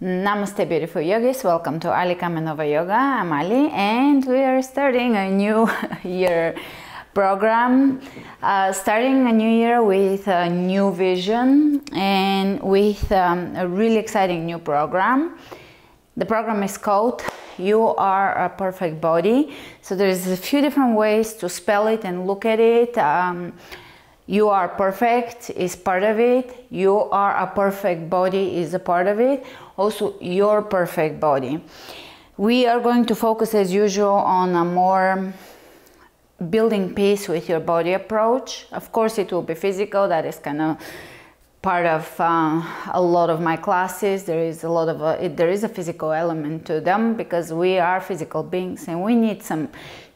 Namaste, beautiful yogis. Welcome to Ali Kamenova Yoga. I'm Ali, and we are starting a new year program. Uh, starting a new year with a new vision and with um, a really exciting new program. The program is called You Are a Perfect Body. So there's a few different ways to spell it and look at it. Um, you are perfect is part of it. You are a perfect body is a part of it. Also, your perfect body. We are going to focus as usual on a more building peace with your body approach. Of course, it will be physical. That is kind of part of uh, a lot of my classes. There is a lot of uh, it, there is a physical element to them because we are physical beings and we need some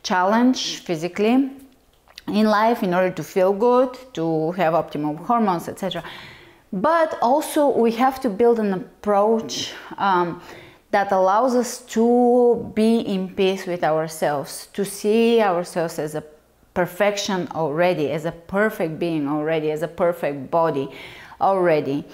challenge physically in life in order to feel good, to have optimal hormones, etc. But also we have to build an approach um, that allows us to be in peace with ourselves, to see ourselves as a perfection already, as a perfect being already, as a perfect body already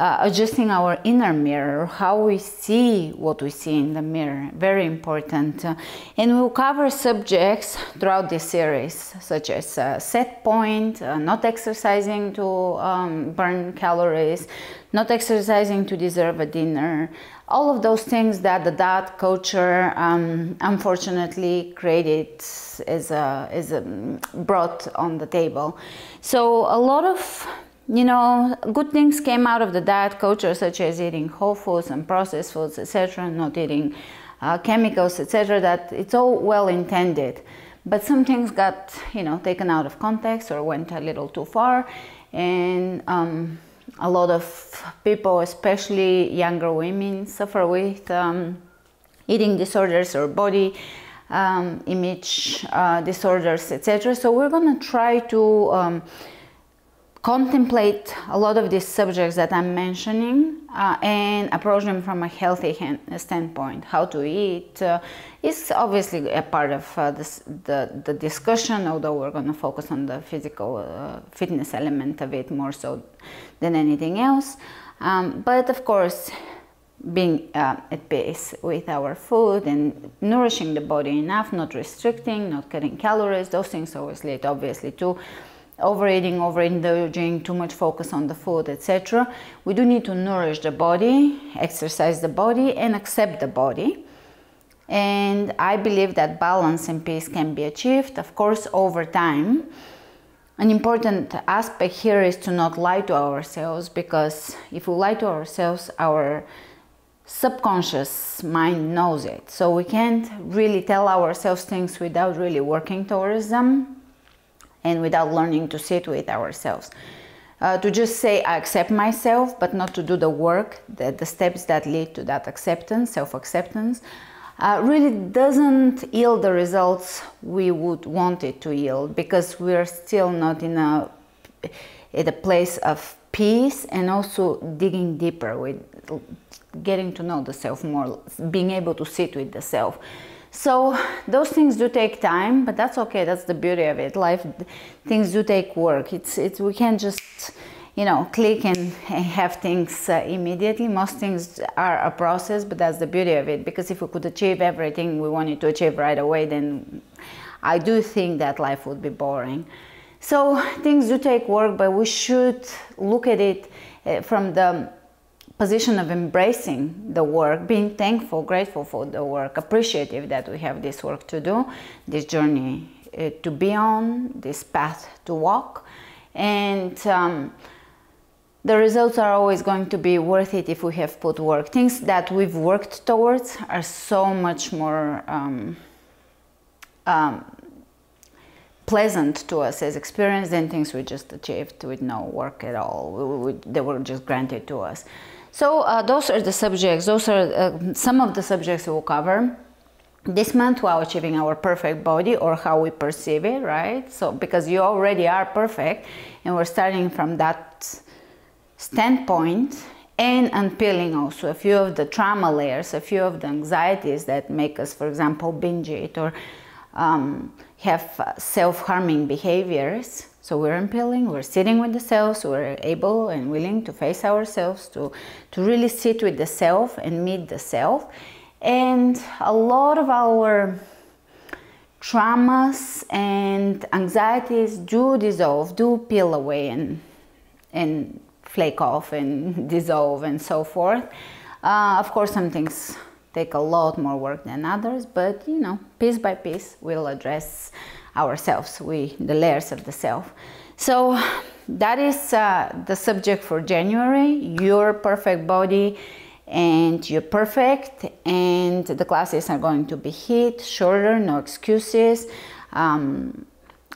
uh, adjusting our inner mirror, how we see what we see in the mirror, very important. Uh, and we'll cover subjects throughout this series, such as uh, set point, uh, not exercising to um, burn calories, not exercising to deserve a dinner, all of those things that the diet culture um, unfortunately created is, a, is a, brought on the table. So a lot of you know, good things came out of the diet culture, such as eating whole foods and processed foods, etc., not eating uh, chemicals, etc. That it's all well intended, but some things got, you know, taken out of context or went a little too far, and um, a lot of people, especially younger women, suffer with um, eating disorders or body um, image uh, disorders, etc. So we're gonna try to um, contemplate a lot of these subjects that I'm mentioning uh, and approach them from a healthy standpoint. How to eat uh, is obviously a part of uh, this, the, the discussion, although we're going to focus on the physical uh, fitness element of it more so than anything else. Um, but of course, being uh, at peace with our food and nourishing the body enough, not restricting, not cutting calories, those things always lead obviously to overeating, overindulging, too much focus on the food, etc. We do need to nourish the body, exercise the body, and accept the body. And I believe that balance and peace can be achieved, of course, over time. An important aspect here is to not lie to ourselves because if we lie to ourselves, our subconscious mind knows it. So we can't really tell ourselves things without really working towards them and without learning to sit with ourselves. Uh, to just say I accept myself, but not to do the work, the, the steps that lead to that acceptance, self-acceptance, uh, really doesn't yield the results we would want it to yield because we're still not in a, in a place of peace and also digging deeper with getting to know the self more, being able to sit with the self. So those things do take time, but that's okay. That's the beauty of it. Life, things do take work. It's, it's we can't just, you know, click and, have things uh, immediately. Most things are a process, but that's the beauty of it. Because if we could achieve everything we wanted to achieve right away, then I do think that life would be boring. So things do take work, but we should look at it uh, from the position of embracing the work, being thankful, grateful for the work, appreciative that we have this work to do, this journey uh, to be on, this path to walk. And um, the results are always going to be worth it if we have put work. Things that we've worked towards are so much more um, um, pleasant to us as experience than things we just achieved with no work at all. We, we, they were just granted to us. So uh, those are the subjects, those are uh, some of the subjects we'll cover this month while achieving our perfect body or how we perceive it, right? So because you already are perfect and we're starting from that standpoint and unpeeling also a few of the trauma layers, a few of the anxieties that make us, for example, binge eat or um, have self-harming behaviors. So we're impelling, we're sitting with the self, we're able and willing to face ourselves, to, to really sit with the self and meet the self. And a lot of our traumas and anxieties do dissolve, do peel away and, and flake off and dissolve and so forth. Uh, of course, some things take a lot more work than others, but you know, piece by piece, we'll address ourselves, we, the layers of the self. So that is uh, the subject for January, your perfect body and you're perfect and the classes are going to be HIIT, shorter, no excuses. Um,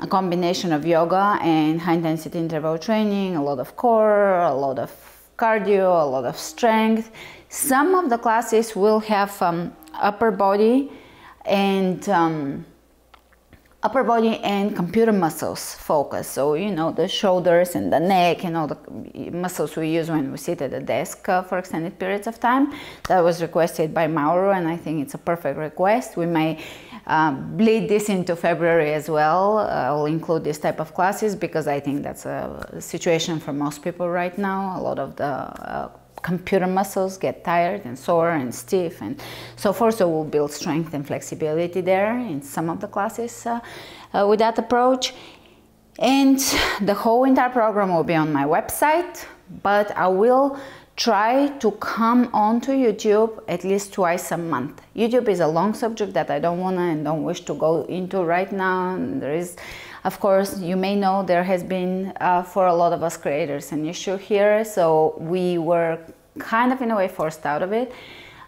a combination of yoga and high intensity interval training, a lot of core, a lot of cardio, a lot of strength. Some of the classes will have um, upper body and um, upper body and computer muscles focus. So, you know, the shoulders and the neck and all the muscles we use when we sit at the desk uh, for extended periods of time. That was requested by Mauro, and I think it's a perfect request. We may uh, bleed this into February as well. Uh, I'll include this type of classes because I think that's a situation for most people right now. A lot of the uh, computer muscles get tired and sore and stiff and so forth. So we'll build strength and flexibility there in some of the classes uh, uh, with that approach. And the whole entire program will be on my website, but I will try to come onto YouTube at least twice a month. YouTube is a long subject that I don't want to and don't wish to go into right now. There is of course, you may know there has been uh, for a lot of us creators an issue here, so we were kind of in a way forced out of it.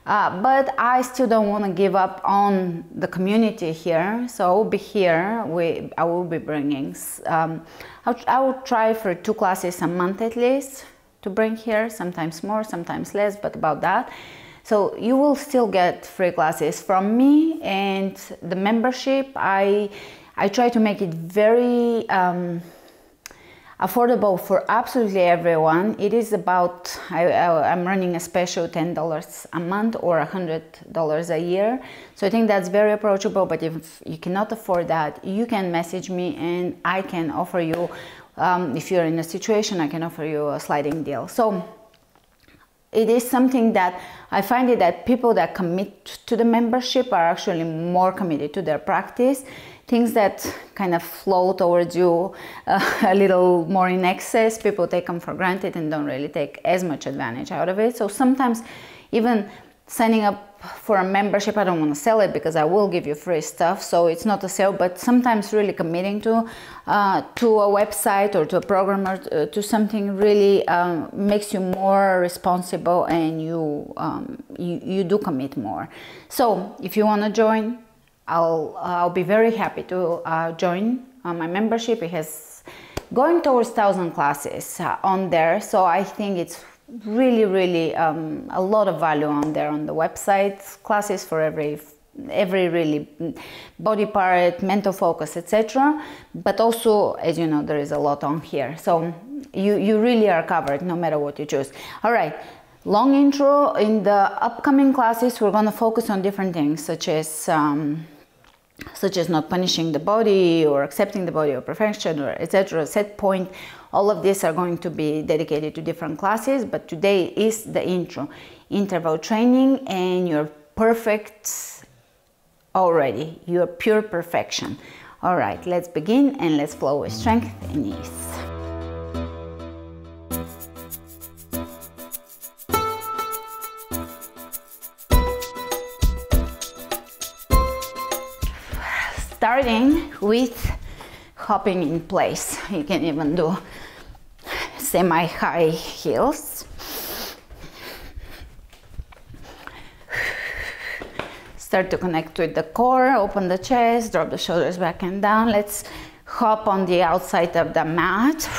Uh, but I still don't want to give up on the community here, so I will be here. We, I will be bringing. Um, I'll, I will try for two classes a month at least to bring here. Sometimes more, sometimes less, but about that. So you will still get free classes from me and the membership. I I try to make it very um, affordable for absolutely everyone. It is about, I, am running a special $10 a month or $100 a year. So I think that's very approachable, but if you cannot afford that, you can message me and I can offer you, um, if you're in a situation, I can offer you a sliding deal. So it is something that I find it that people that commit to the membership are actually more committed to their practice things that kind of flow towards you uh, a little more in excess, people take them for granted and don't really take as much advantage out of it. So sometimes even signing up for a membership, I don't want to sell it because I will give you free stuff. So it's not a sale, but sometimes really committing to uh, to a website or to a program or uh, to something really um, makes you more responsible and you, um, you you do commit more. So if you want to join, I'll, I'll be very happy to uh, join uh, my membership. It has going towards 1000 classes uh, on there. So I think it's really, really um, a lot of value on there on the website. Classes for every every really body part, mental focus, etc. But also, as you know, there is a lot on here. So you, you really are covered no matter what you choose. All right, long intro. In the upcoming classes, we're going to focus on different things such as um, such as not punishing the body or accepting the body or perfection or etc set point all of these are going to be dedicated to different classes but today is the intro. Interval training and you're perfect already you're pure perfection. All right let's begin and let's flow with strength and ease starting with hopping in place. You can even do semi-high heels. Start to connect with the core, open the chest, drop the shoulders back and down. Let's hop on the outside of the mat.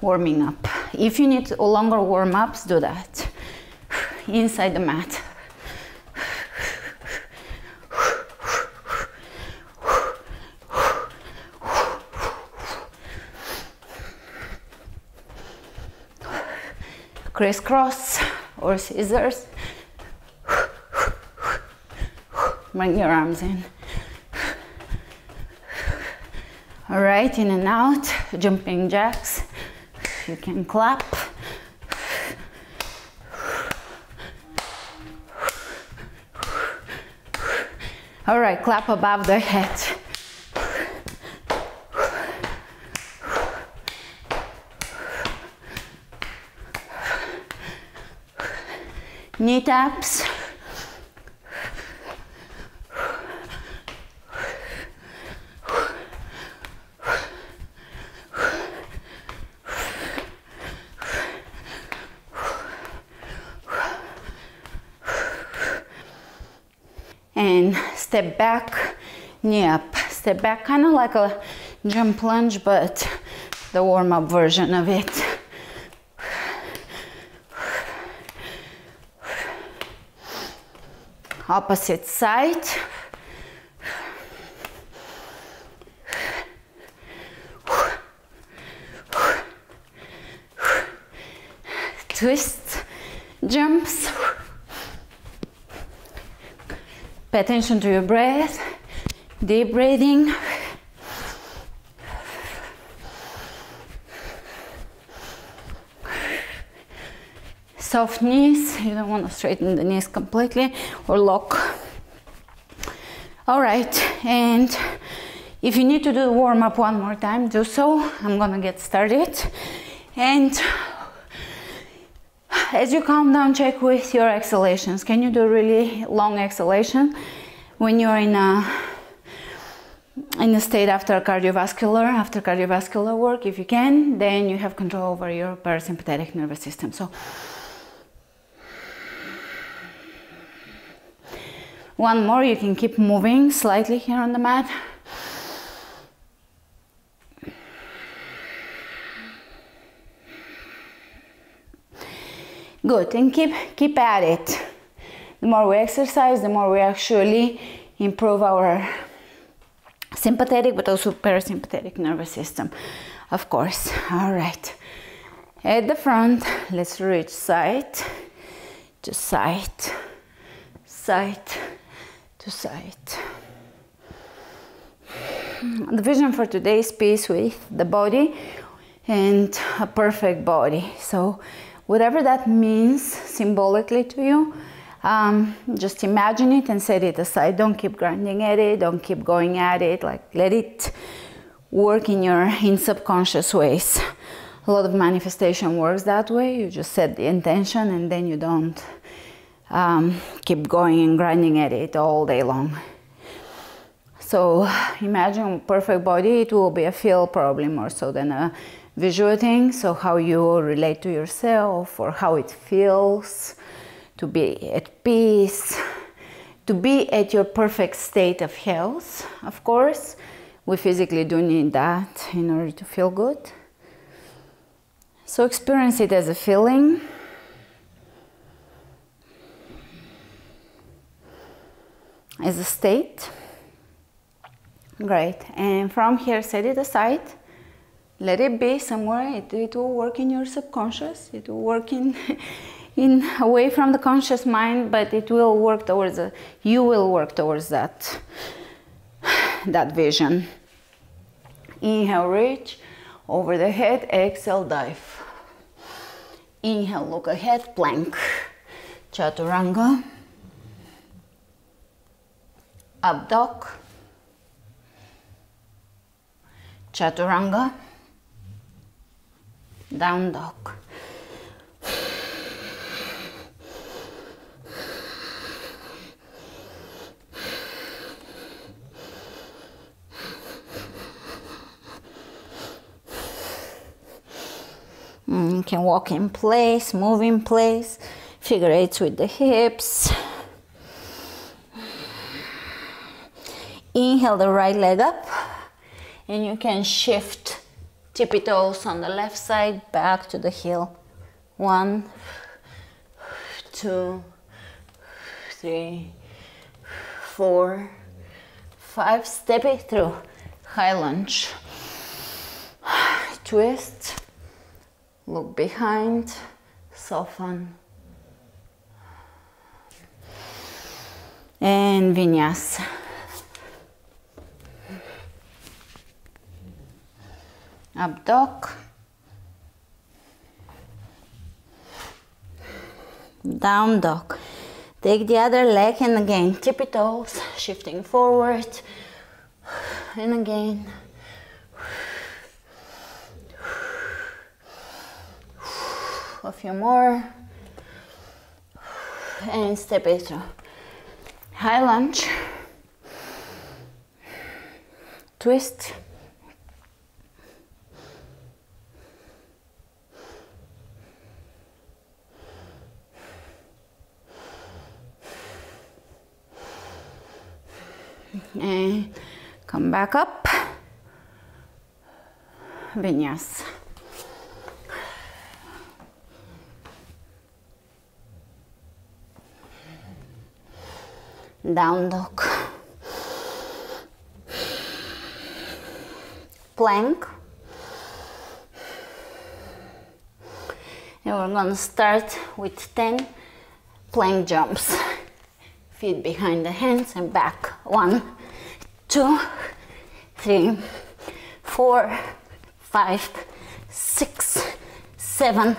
Warming up. If you need longer warm-ups, do that. Inside the mat. Crisscross or scissors. Bring your arms in. All right, in and out, jumping jacks. You can clap. All right, clap above the head. Knee taps. and step back, knee up, step back, kind of like a jump lunge, but the warm-up version of it. Opposite side. Twist, jumps. Pay attention to your breath, deep breathing. Soft knees, you don't want to straighten the knees completely or lock. All right, and if you need to do the warm up one more time, do so. I'm gonna get started. And as you calm down, check with your exhalations. Can you do really long exhalation when you're in a in a state after cardiovascular, after cardiovascular work? If you can, then you have control over your parasympathetic nervous system. So one more, you can keep moving slightly here on the mat. Good, and keep, keep at it. The more we exercise, the more we actually improve our sympathetic but also parasympathetic nervous system, of course. All right. At the front, let's reach side to side, side to side. The vision for today is peace with the body and a perfect body. So whatever that means symbolically to you, um, just imagine it and set it aside. Don't keep grinding at it. Don't keep going at it. Like let it work in your in subconscious ways. A lot of manifestation works that way. You just set the intention and then you don't um, keep going and grinding at it all day long. So imagine perfect body. It will be a feel probably more so than a visual thing, so how you relate to yourself or how it feels to be at peace, to be at your perfect state of health, of course. We physically do need that in order to feel good. So experience it as a feeling. As a state. Great. And from here, set it aside. Let it be somewhere. It, it will work in your subconscious. It will work in in away from the conscious mind but it will work towards a, you will work towards that that vision. Inhale reach over the head. Exhale dive. Inhale look ahead. Plank. Chaturanga up dog chaturanga down dog. Mm, you can walk in place, move in place, figure eights with the hips. Inhale the right leg up and you can shift tippy toes on the left side, back to the heel. One, two, three, four, five. Step it through. High lunge. Twist. Look behind. Soften. And vinyasa. Up dog. Down dog. Take the other leg and again tippy toes, shifting forward and again. A few more and step it through. High lunge, twist. And come back up. Vinyasa. Down dog. Plank. And we're gonna start with 10 plank jumps. Feet behind the hands and back. One, two, three, four, five, six, seven,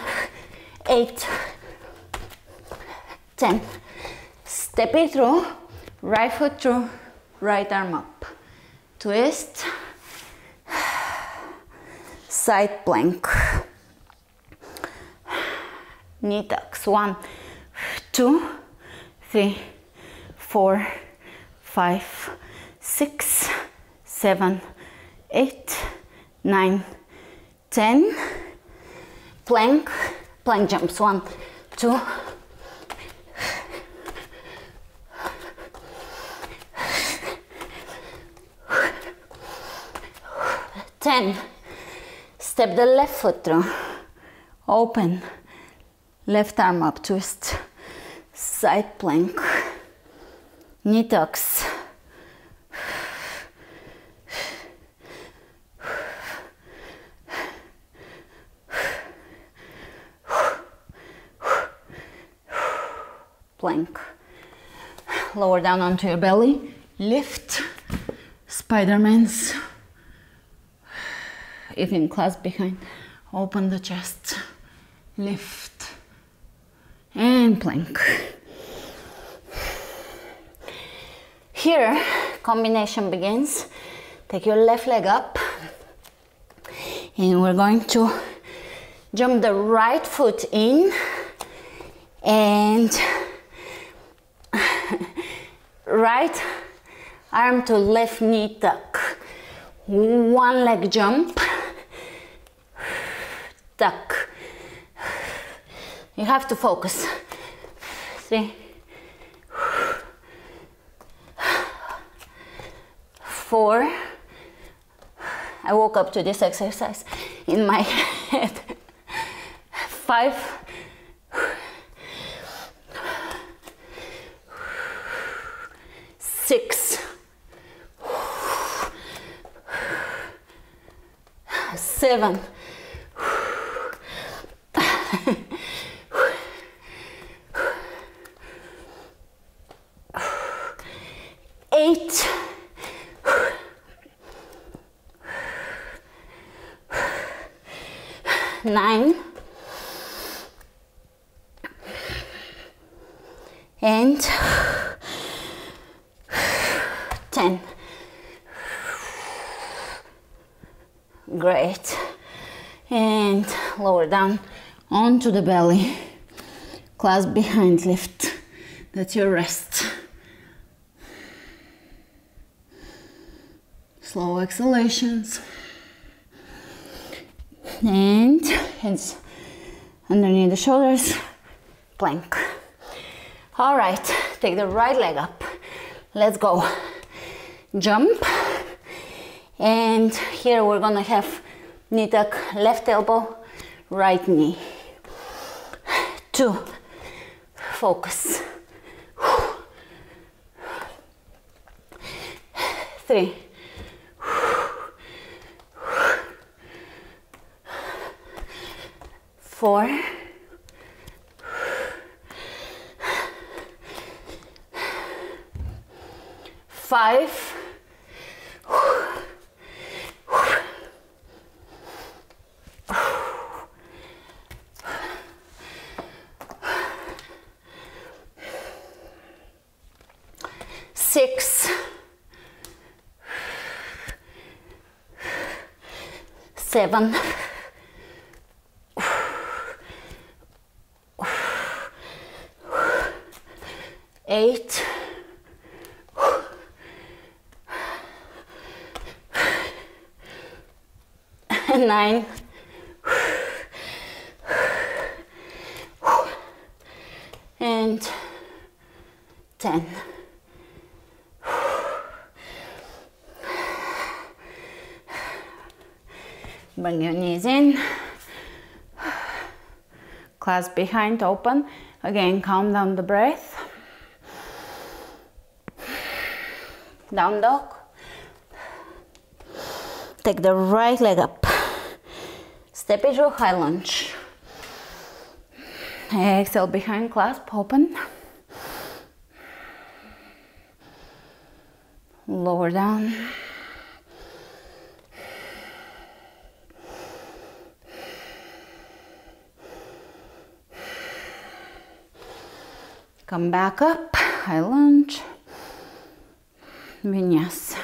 eight, ten. Step it through, right foot through, right arm up. Twist, side plank. Knee tucks. One, two, three, four, five, six, seven, eight, nine, ten. Plank, plank jumps. One, two, ten. Step the left foot through. Open. Left arm up, twist. Side plank. Tucks. Plank. Lower down onto your belly. Lift. Spider-Man's. Even clasp behind. Open the chest. Lift. And plank. Here, combination begins. Take your left leg up. And we're going to jump the right foot in and right arm to left knee tuck. One leg jump, tuck. You have to focus. Three, four. I woke up to this exercise in my head. Five. Six. Seven. Eight. nine, and ten. Great. And lower down onto the belly. Clasp behind, lift. That's your rest. Slow exhalations and hands underneath the shoulders, plank. All right, take the right leg up. Let's go. Jump. And here we're gonna have knee tuck, left elbow, right knee. Two, focus. Three, four, five, six, seven, eight, nine, and ten. Bring your knees in. Clasp behind, open. Again, calm down the breath. Down dog. Take the right leg up. Step into high lunge. Exhale behind, clasp, open. Lower down. Come back up, high lunge, vinyasa.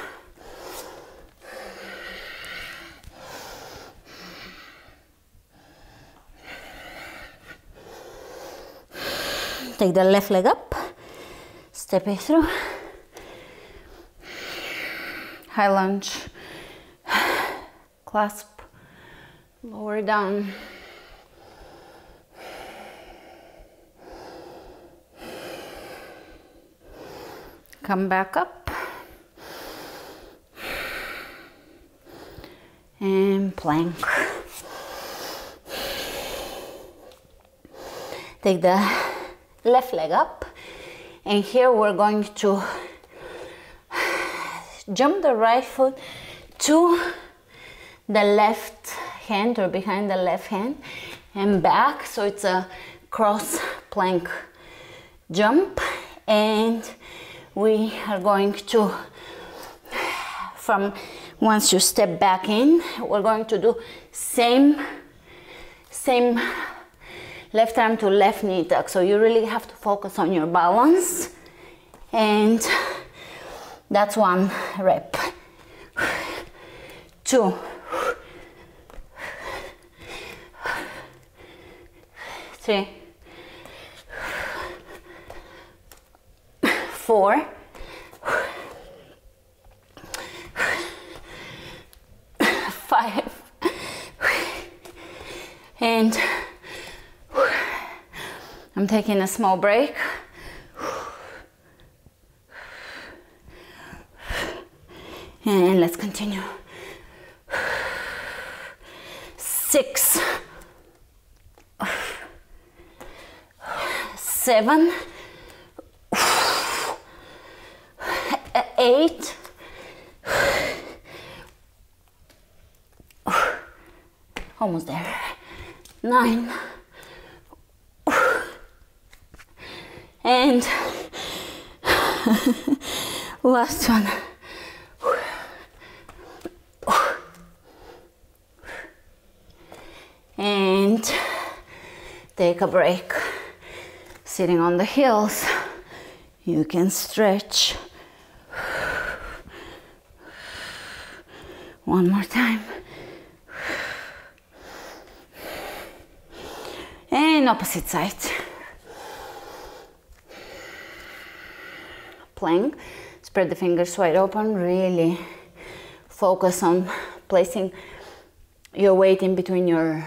Take the left leg up, step it through, high lunge, clasp, lower down. Come back up. And plank. Take the left leg up. And here we're going to jump the right foot to the left hand or behind the left hand and back. So it's a cross plank jump and we are going to from once you step back in we're going to do same same left arm to left knee tuck. So you really have to focus on your balance. And that's one rep. Two. Three four, five, and I'm taking a small break. And let's continue. Six, seven, eight, almost there, nine, and last one. And take a break. Sitting on the heels, you can stretch. One more time. And opposite side. Plank. Spread the fingers wide open. Really focus on placing your weight in between your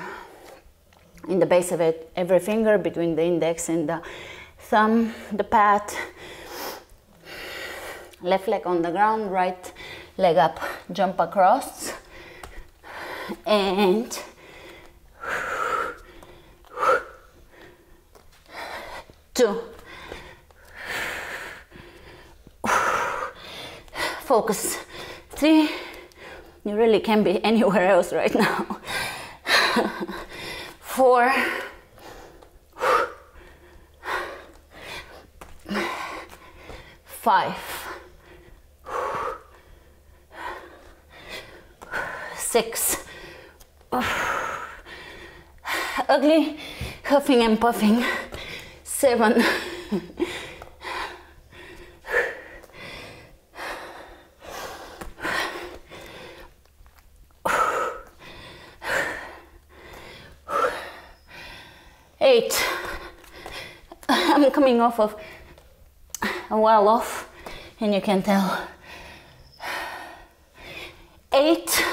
in the base of it every finger between the index and the thumb the pad left leg on the ground right leg up, jump across, and two. Focus. Three. You really can be anywhere else right now. Four. Five six. Ugly, huffing and puffing. Seven. Eight. I'm coming off of a while off, and you can tell. Eight.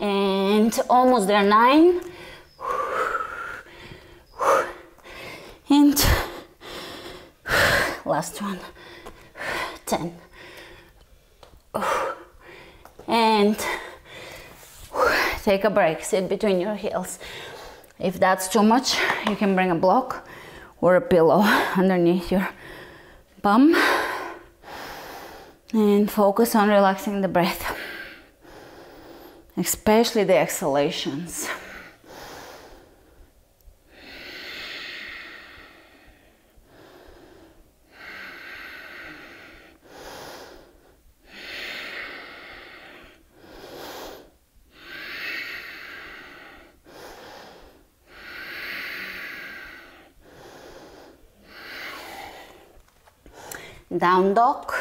And almost there, nine. And last one, 10. And take a break, sit between your heels. If that's too much, you can bring a block or a pillow underneath your bum and focus on relaxing the breath, especially the exhalations. down dog.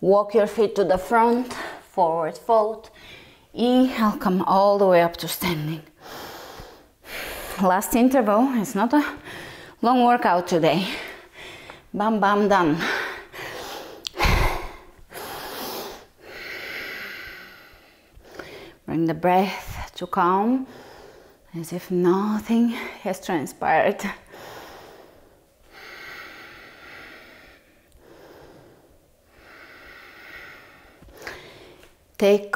Walk your feet to the front, forward fold. Inhale, come all the way up to standing. Last interval, it's not a long workout today. Bam, bam, done. Bring the breath to calm as if nothing has transpired. take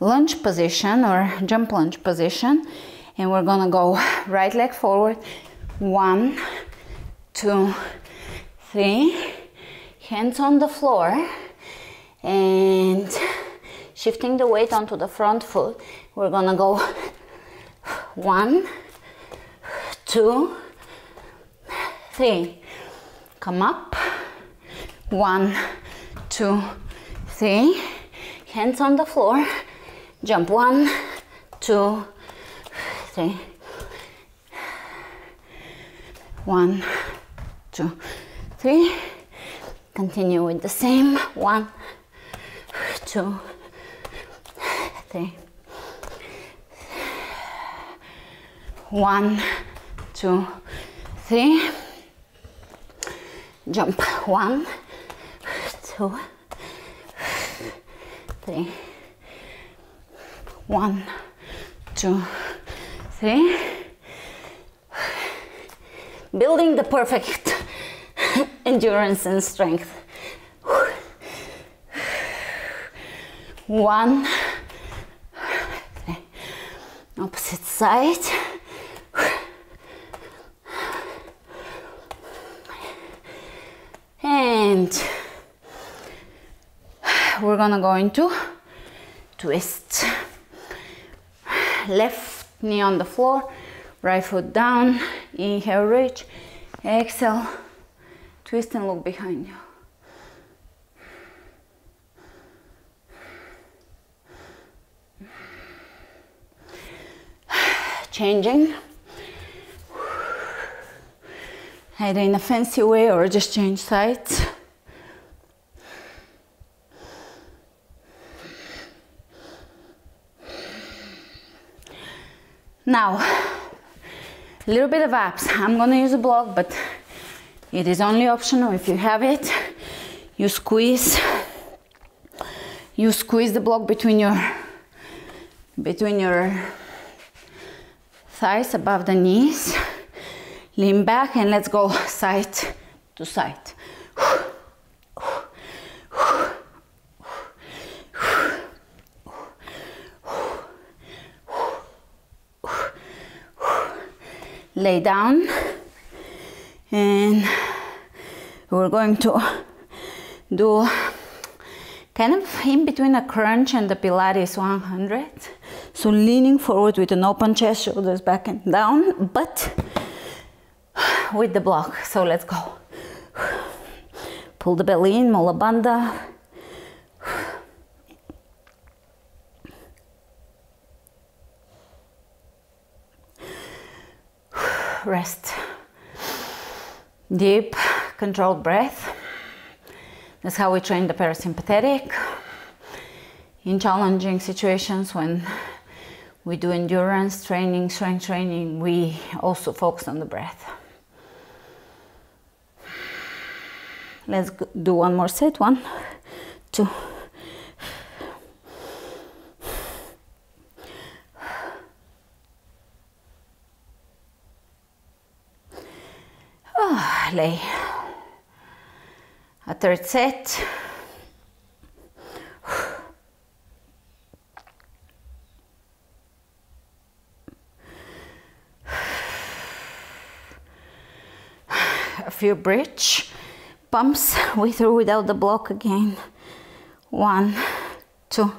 lunge position or jump lunge position. And we're gonna go right leg forward. One two three. Hands on the floor. And shifting the weight onto the front foot. We're gonna go one two three. Come up. One two three. Hands on the floor jump one two three. One two three. Continue with the same. One two three. One two three. Jump one two three. One, two, three. Building the perfect endurance and strength. One, three. Opposite side. And we're gonna go into twist. Left knee on the floor, right foot down, inhale, reach, exhale, twist and look behind you. Changing. Either in a fancy way or just change sides. Now, a little bit of abs. I'm gonna use a block, but it is only optional if you have it. You squeeze, you squeeze the block between your, between your thighs above the knees. Lean back and let's go side to side. Lay down and we're going to do kind of in between a crunch and the Pilates 100. So leaning forward with an open chest, shoulders back and down, but with the block. So let's go. Pull the belly in, Mula Bandha. Rest. Deep, controlled breath. That's how we train the parasympathetic. In challenging situations when we do endurance training, strength training, we also focus on the breath. Let's do one more set. One, two. Oh. A third set. A few bridge pumps with or without the block again. One, two,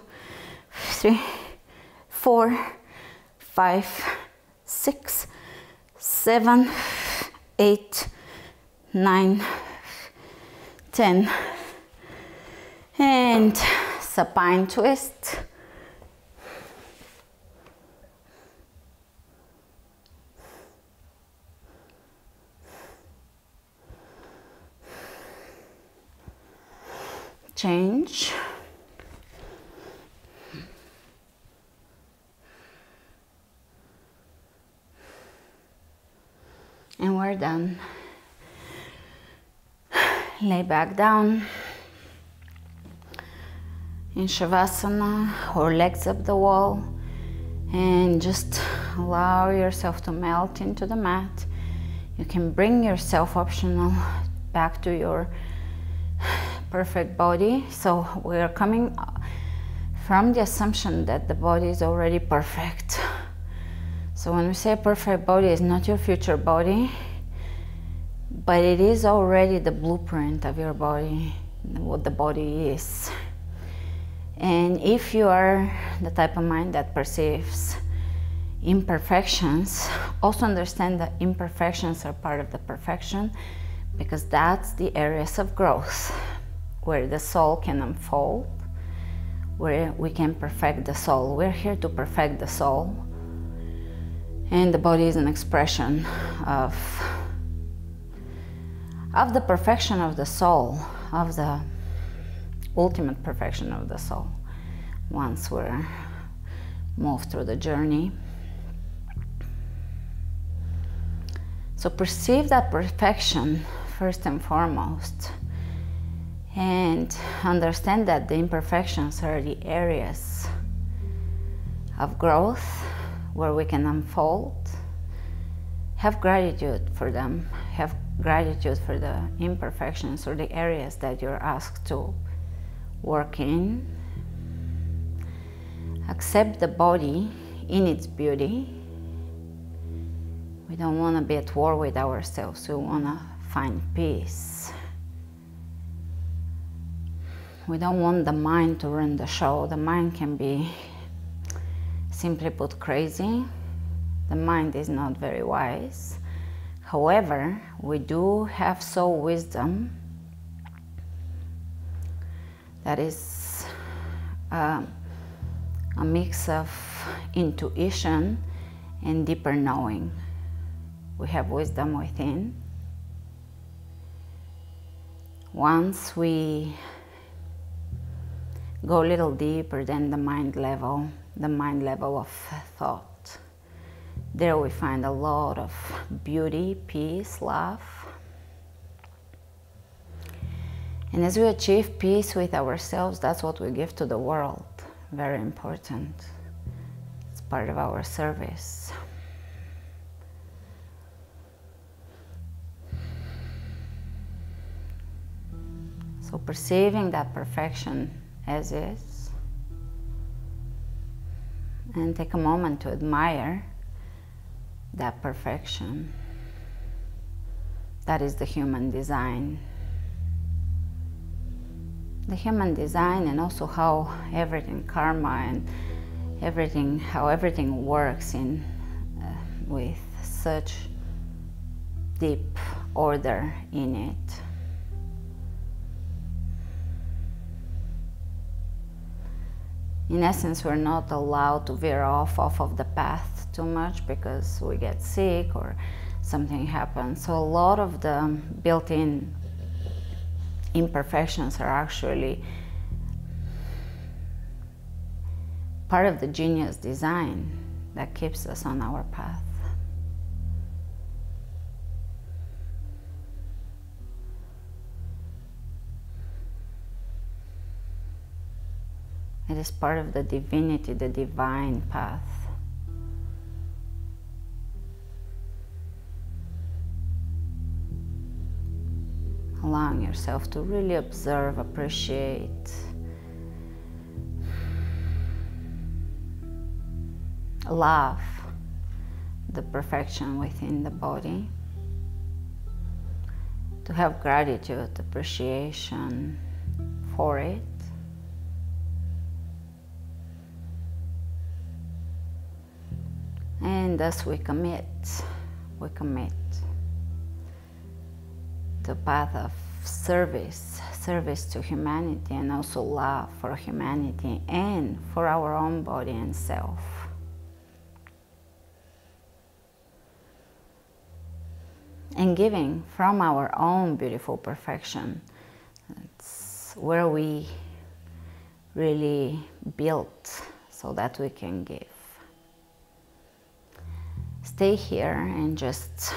three, four, five, six, seven, eight, nine, ten, and supine twist. Change. and we're done. Lay back down in Shavasana or legs up the wall and just allow yourself to melt into the mat. You can bring yourself optional back to your perfect body. So we are coming from the assumption that the body is already perfect. So when we say perfect body, it's not your future body, but it is already the blueprint of your body, what the body is. And if you are the type of mind that perceives imperfections, also understand that imperfections are part of the perfection because that's the areas of growth where the soul can unfold, where we can perfect the soul. We're here to perfect the soul and the body is an expression of of the perfection of the soul of the ultimate perfection of the soul once we're moved through the journey so perceive that perfection first and foremost and understand that the imperfections are the areas of growth where we can unfold. Have gratitude for them. Have gratitude for the imperfections or the areas that you're asked to work in. Accept the body in its beauty. We don't want to be at war with ourselves, we want to find peace. We don't want the mind to run the show. The mind can be simply put crazy. The mind is not very wise. However, we do have soul wisdom that is uh, a mix of intuition and deeper knowing. We have wisdom within. Once we go a little deeper than the mind level, the mind level of thought. There we find a lot of beauty, peace, love. And as we achieve peace with ourselves, that's what we give to the world. Very important. It's part of our service. So perceiving that perfection as is and take a moment to admire that perfection. That is the human design. The human design and also how everything, karma and everything, how everything works in uh, with such deep order in it. in essence, we're not allowed to veer off off of the path too much because we get sick or something happens. So a lot of the built-in imperfections are actually part of the genius design that keeps us on our path. It is part of the divinity, the divine path. Allowing yourself to really observe, appreciate, love the perfection within the body, to have gratitude, appreciation for it. And thus we commit, we commit the path of service, service to humanity, and also love for humanity and for our own body and self. And giving from our own beautiful perfection. It's where we really built so that we can give. Stay here and just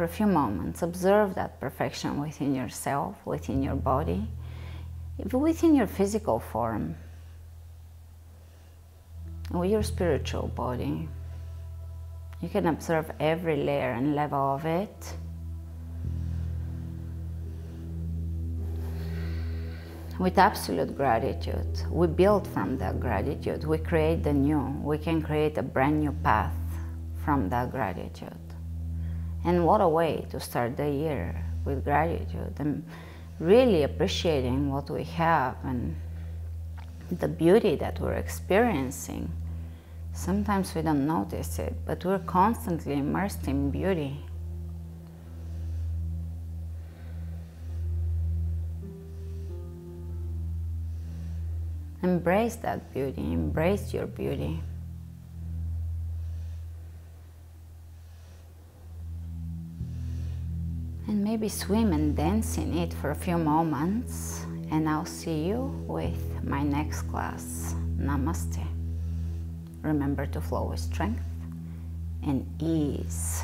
for a few moments, observe that perfection within yourself, within your body, within your physical form, with your spiritual body. You can observe every layer and level of it. With absolute gratitude, we build from that gratitude. We create the new. We can create a brand new path from that gratitude. And what a way to start the year with gratitude and really appreciating what we have and the beauty that we're experiencing. Sometimes we don't notice it, but we're constantly immersed in beauty. Embrace that beauty, embrace your beauty. And maybe swim and dance in it for a few moments and I'll see you with my next class. Namaste. Remember to flow with strength and ease.